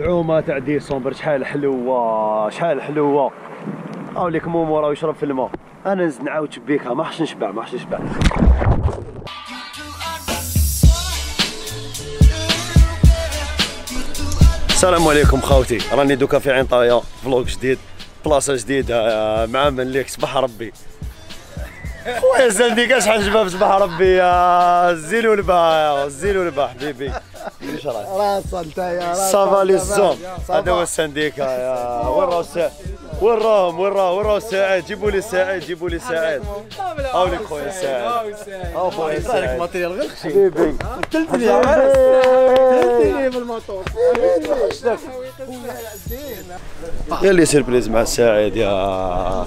العومة تاع ديسمبر شحال حلوة شحال حلوة. هاوليك مومو راه يشرب في الماء. أنا نزيد نعاود شبيكها ما حش نشبع ما حش نشبع. السلام عليكم خاوتي راني دوكا في عين طايه فلوق جديد بلاصة جديدة آه، مع مليك صباح ربي. خويا زنديكا شحال شباب صباح ربي. الزين والبا الزين والبا حبيبي. راك راس نتايا صافا لي الزوم. هذا هو السنديكا يا وين راهو وين راهم وين راه وين راه سعيد جيبوا لي سعيد جيبوا لي سعيد هاو لك خويا سعيد هاو خويا سعيد ماتيريال غير خشي حبيبي. قتلتني قتلتني بالموتور يا اللي سيربريز مع السعيد يا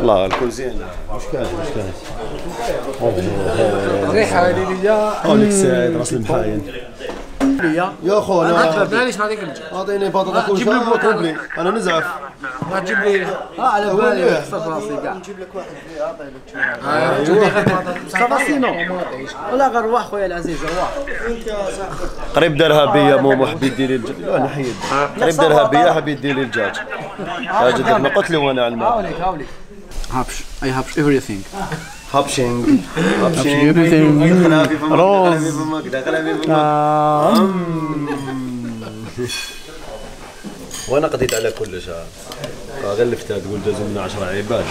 الله الكل زين. واش كان واش كان ريحة ليليا هاوليك سعيد راس المحاين. يا. خو أنا معليش نعطيك الجو أعطيني بطاطا كوشة كومبلي أنا نزعف. ما تجيب لي. آه على بالي صرف راسي كاع نجيب لك واحد. ولا غير روح خويا العزيز روح قريب دارها بيا مومو حبي ديري الدجاج لا أنا حيد. قريب دارها بيا حبي ديري الدجاج يا جدك ما قلت لي وأنا على الماء. هاوليك هاوليك. هابش. أي هابش. Everything. هابشينج هابشينج غلابي فما غلابي فما كدا غلابي فما وأنا قضيت على كلش ها. غير لفتها تقول جازوا من 10 عباد.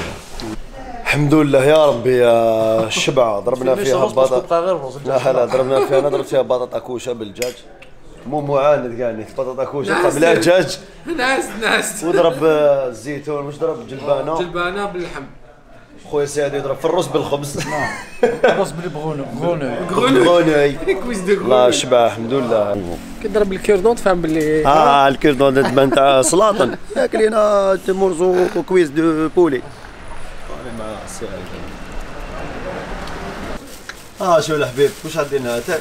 الحمد لله يا ربي يا الشبعة ضربنا فيها بطاطا لا لا ضربنا فيها. أنا ضربت فيها بطاطا كوشة بالدجاج مو معاند قالني بطاطا كوشة. بلا دجاج ناس ناس وضرب الزيتون مش ضرب جلبانة؟ جلبانة باللحم خويا سعد يضرب في الرز بالخبز. راس بلي بغونو بغونو غوني. كويس دو الله شبع الحمد لله. كضرب الكيردون تفهم باللي آه الكردون تبان تاع سلاطن. ياكلينا مرزو وكويس دو بولي. مع آه شو الحبيب؟ واش عندنا تاع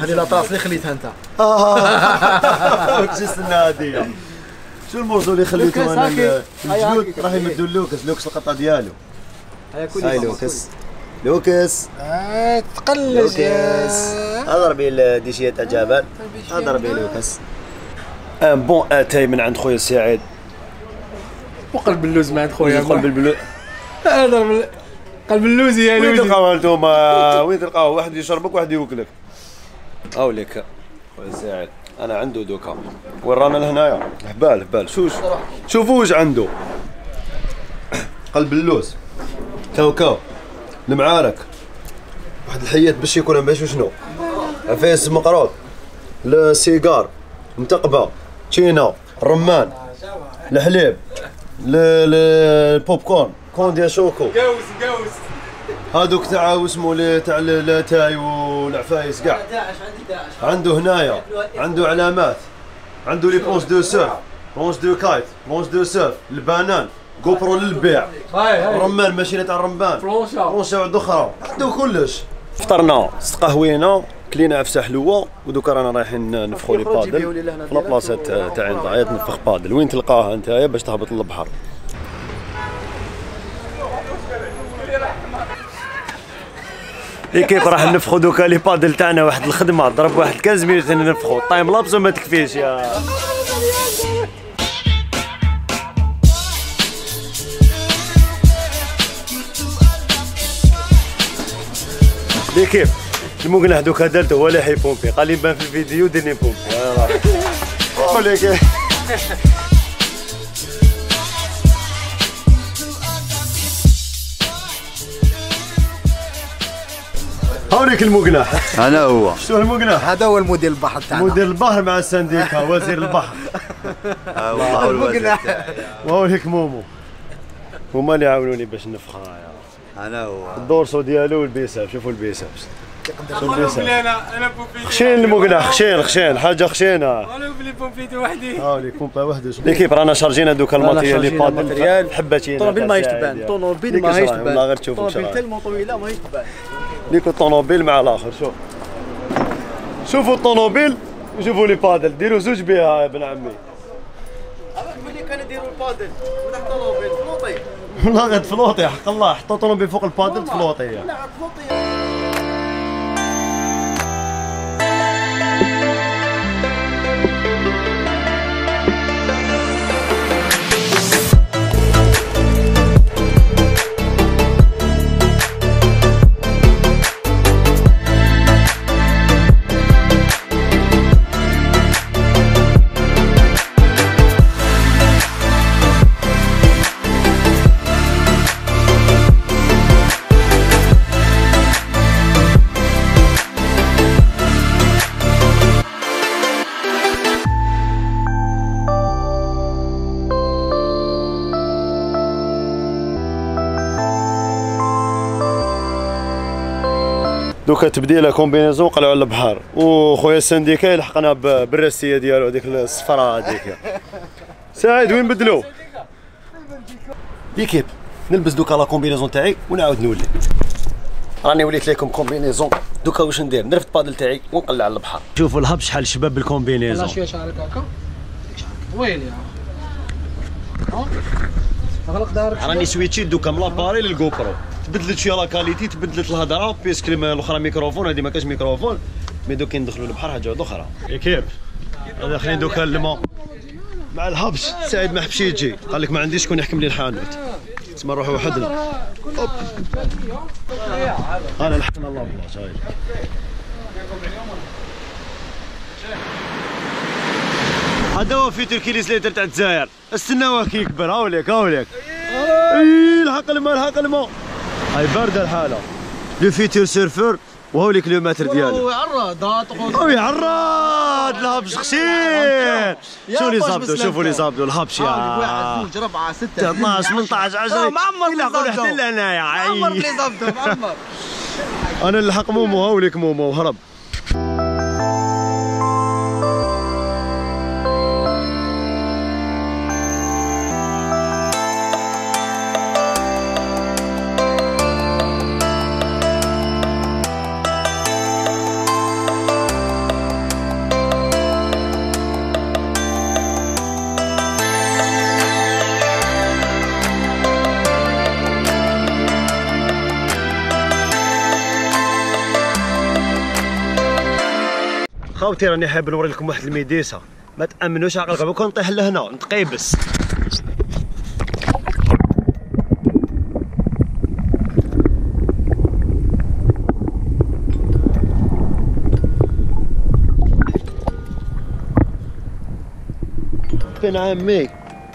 هذه لاطراس اللي خليتها أنت. آه. وش السنة هذه. شو المرزو اللي خليته أنا؟ الجلود هاكي. راح يمدوا لوكاس لوكاس القطعه ديالو. هيا هاي لوكاس لوكاس تقلج لوكاس اضربي الديشيه تاع جبل اضربي لوكاس ان بون أتاي من عند خويا سعيد. وقلب اللوز مع خويا. قلب البلو هذا من- قلب اللوز يا وين لوزي. تلقاو أنتم وين تلقاو واحد يشربك واحد يوكلك. أوليك. خويا سعيد. أنا عنده دوكا. وين رانا لهنايا؟ هبال هبال. شوف شوفوا واش عنده قلب اللوز. كاوكاو المعارك واحد الحيات باش يكون باش شنو عفايس مقروط السيجار متقبه تشينا. الرمان الحليب البوب كورن. كونديا شوكو. جوز جوز هادوك تاع واسمو لي تاع الاتاي والعفايس كاع. عنده هنايا. عنده علامات. عنده لي بونس دو سيرف بونس دو كايت. بونس دو سيرف البانان. جوبرو للبيع. هاي هاي. رمان ماشينه تاع الرمان فرونشا بونس واحد أخرى عنده كلش. فطرنا استقهوينا كلينا عفسه حلوة ودوكا رانا رايحين نفخوا لي بادل. في لابلاصه تاع عين ضعيط نفخ paddle. وين تلقاها انت باش تهبط للبحر. l'équipe راح نفخو دوكا les paddles تاعنا واحد الخدمة. ضرب واحد 15 minutes نفخو. ال time-lapse وما تكفيش يا. l'équipe المقنع دوكا درته هو اللي حيبومبي قال لي بان في الفيديو ديرني pomper. ولكن هاوليك المقنع. أنا هو. شنو المقنع؟ هذا هو الموديل البحر تاعنا مدير البحر مع السنديكا وزير البحر. المقنع. وهاوليك مومو. هما اللي عاونوني باش نفخها يا أنا هو الدورسو ديالو والبيساب شوفوا البيسابس البيساب أنا أنا بومبيتي خشين المقنع خشين خشين. حاجة خشينة. أنا بلي بومبيتي وحدي هاوليك بومبا وحده ليكيب رانا شارجينا دوكا الماتيريال اللي شارجينا بادل الماتيريال. حبتي طوموبيل ماهيش تبان طوموبيل ماهيش تبان والله غير تشوفوا طوموبيل شرايط. تلمو طويله ماهيش تبان ليكو الطوموبيل مع الآخر شوف. شوفوا الطوموبيل وشوفوا لي بادل. ديروا زوج بها يا ابن عمي. ملي كانوا يديروا البادل. وتحت طوموبيل فلوطي والله غير تفلوطي حق الله حطوا طوموبيل فوق البادل تفلوطي لا فلوطي دوكا تبديله كومبينيزون قلعوا على البحر وخويا السنديكا يلحقنا بالراسيه ديالو هذيك الصفراء هذيك. سعيد وين بدلو؟ ليكيب نلبس دوكا لا كومبينيزون تاعي ونعاود نولي راني وليت لكم كومبينيزون دوكا واش ندير نرفد بادل تاعي ونقلع على البحر شوفوا الهب شحال شباب بالكومبينيزون. شوية شعرك هكا طويل يا اغلق دارك راني سويتشي دوكا من لاباري للجو برو تبدلت شوية la qualité تبدلت الهضرة parce que الأخرى ميكروفون هذه ما كاش ميكروفون. mais دوك ندخلوا للبحر حاجة أخرى. كيف داخلين دوكا الماء مع الهبش سعيد ما حبش يجي. قال لك ما عنديش شكون يحكم لي الحانوت. تسمى نروحوا وحدنا أنا لحقنا الله بالله شايف هذا هو في تركي ليتر تاع الجزائر. استناوه كي يكبر. هاوليك هاوليك. اي الحق الماء الحق الماء هاي بارده الحالة. لو فيتور سيرفور وهوليك لو متر ديالو. عراد وي عراد الهبش خشين شوفوا لي صابدو؟ شوفوا لي صابدو الهبش يا. واحد جوج ربعة ستة 12 18 10 معمر لا قول حتى لهنايا معمر. بلي زبدة معمر. أنا اللحق مومو هاوليك مومو وهرب خاوتي راني حاب نوري لكم واحد الميديسة. ما تأمنوش عقلكم كون نطيح لهنا. نتقيبس. فين عمي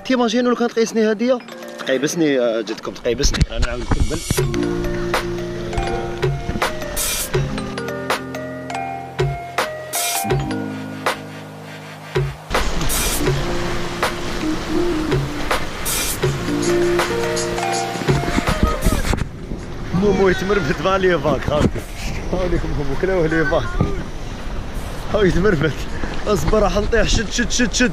تيماجينو لو كان تقيسني هديه تقيبسني آه، جدكم تقيبسني. أنا نعاود نكمل مومو يتمرمد مع لي فاك خاطر هاوليكم مومو كلاوه لي فاك هاو يتمرمد اصبر راح نطيح شد شد شد شد.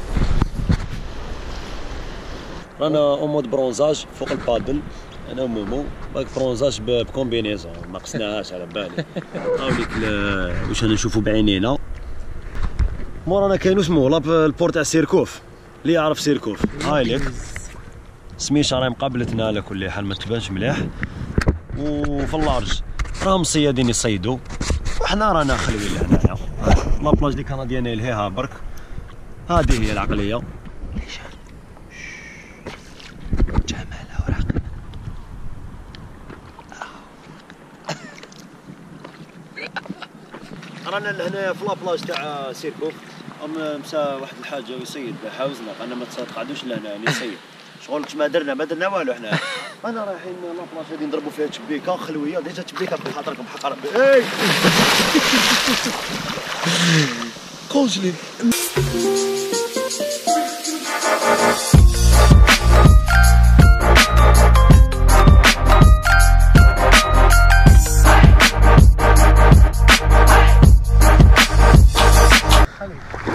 رانا اون برونزاج فوق البادل. أنا ومومو باك برونزاج بكومبينيزون ما قسناهاش على بالي. هاوليك واش أنا نشوفو بعينينا. مورانا كاين اسمه لاب البور تاع سيركوف. اللي يعرف سيركوف. هاي لك سميشه راهي مقابلتنا على كل حال ما تبانش مليح. وفي ال large. راهم صيادين يصيدوا. وحنا رانا خلوين لهنايا. la plage des Canadiens يلهيها برك. هذه هي العقلية. رانا لهنايا في la plage تاع سيركوف مسا واحد الحاجة ويصيد. حاوزنا أنا ما تقعدوش لهنا يعني يصيد شغل ما درنا ما درنا والو حنا. أنا رايحين لابلاج غادي نضربوا فيها تشبيكه خلوية ديجا تشبيكه بخاطركم حق ربي اي كوجلي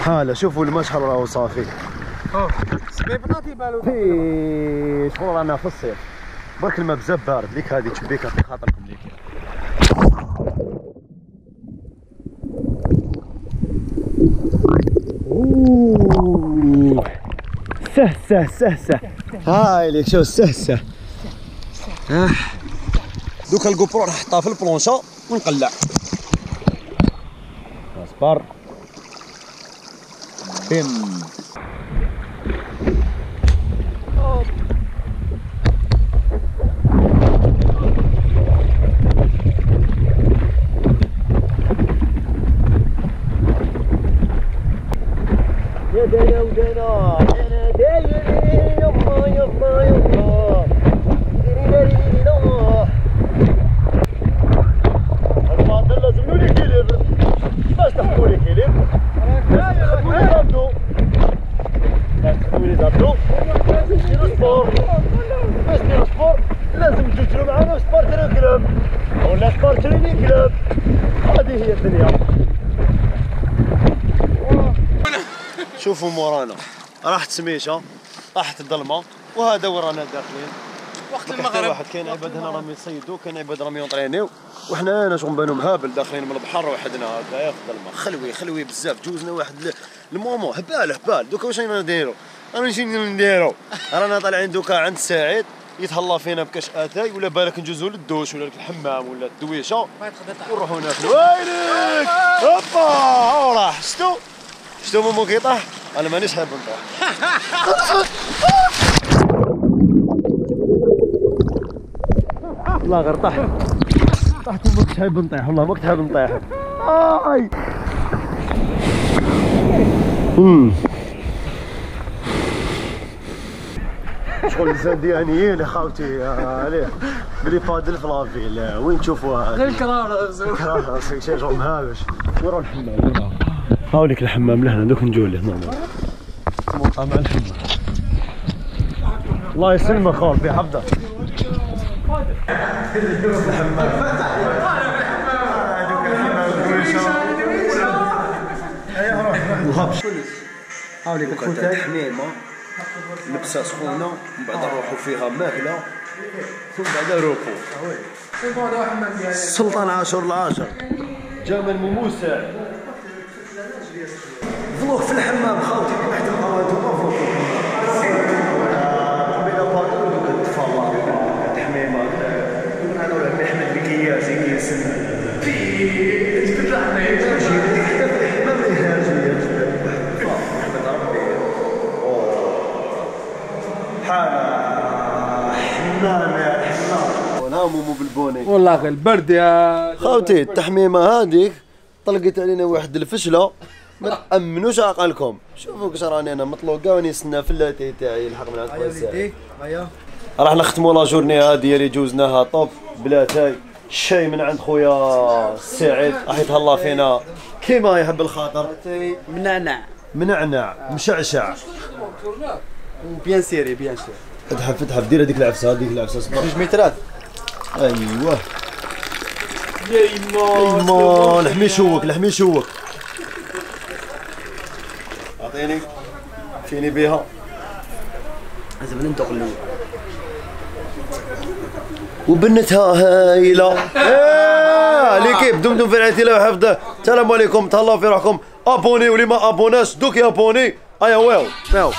حاله شوفوا المشهر راهو صافي. بناتي بالو في شغل رانا في الصيف برك الماء بزاف بارد ليك هذه تشبيكه في خاطركم ليك سه سه سه سه هاي ليك شو سه سه آه. دوكا الجوبرو راح نحطها في البلونشا ونقلع اصبر بيم يا دايا ودانا أنا داير يما يما يما ديري ديري ديري الباطل لازم لي كيليب باش تحكوا لي كيليب تحكوا لي زابدو باش تحكوا لي زابدو باش ديروا سبور باش ديروا سبور لازم تجروا معنا في سبور ترين كلوب ولا سبور ترينين كلوب شوفوا مورانا. راحت سميشه راحت الظلمه وهذا ورانا داخلين؟ وقت المغرب. واحد كاين عباد هنا راهم يصيدوا كاين عباد راهم يونطرينيو وحنا أنا شغل بانهم هابل داخلين من البحر وحدنا هكايا في الظلمه خلوي خلوي بزاف. جوزنا واحد ل- المومو هبال هبال. دوكا واش رانا نديرو؟ رانا شنو نديرو؟ رانا طالعين دوكا عند سعيد. يتهلا فينا بكاش اتاي ولا بالك نجوزو للدوش ولا الحمام ولا الدويشة. ونروحوا ناكلوا ويلك! هوبا! هو راح شتو شتو مومو كيطيح أنا مانيش حاب نطيح والله غير طاح. طحت وما كنت حاب نطيح والله ما كنت حاب نطيح آي. شغل اللي خاوتي عليه بلي فادل في لافيل. وين تشوفوها غير كرار راسك شي شغل مهابش. ورا الحمام هاوليك الحمام لهنا دوك نجوا له نورمال مع الحمام الله يسلمك خال في حفظك. هاوليك حميمه لبسه سخونه من بعد نروحوا فيها ماكله ومن بعد روكو السلطان عاشور العاشر. جمال موسى فلوق في الحمام خاوتي تحت القواد وما فلوق قبيله باطل دوك تفرع تحميمه أنا ولا محمد بكياس كيس تبدا حميمه تمشي هذيك حتى في الحمام الهاجيه احمد ربي حالة حنان يا حنان وناموا مو بالبوني والله البرد يا خاوتي التحميمة هذيك طلقت علينا واحد الفشلة. ما تامنوش عقلكم شوفوا كش راني أنا مطلوقه وني نستنى في اللاتي تاعي يلحق من عند خويا. هيا. راح نختموا لا جورني هذه اللي جوزناها. طوب بلا تاي شي من عند خويا سعيد. راح يتهلا فينا. كيما يحب الخاطر. منعنع. منعنع. مشعشع. بيان سيري بيان سيري ادحف ادحف دير هذيك العفسة هذيك العفسة. صبر. جوج مترات أيوه. ايما لحمي يشوك لحمي يشوك. اعطيني فيني بيها. لازم ندوق الأول وبنتها هايله ليكيب دمتم في رعايه الله وحفظه السلام عليكم. تهلاو في روحكم أبوني واللي ما ابوناش دوك يابوني ايا ويل ناو